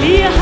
Yeah.